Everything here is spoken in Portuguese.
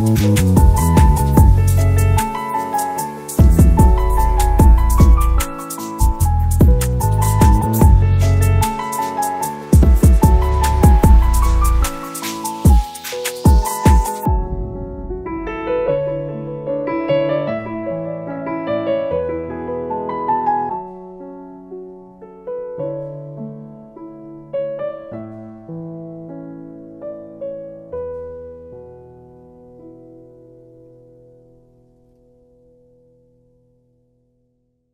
Música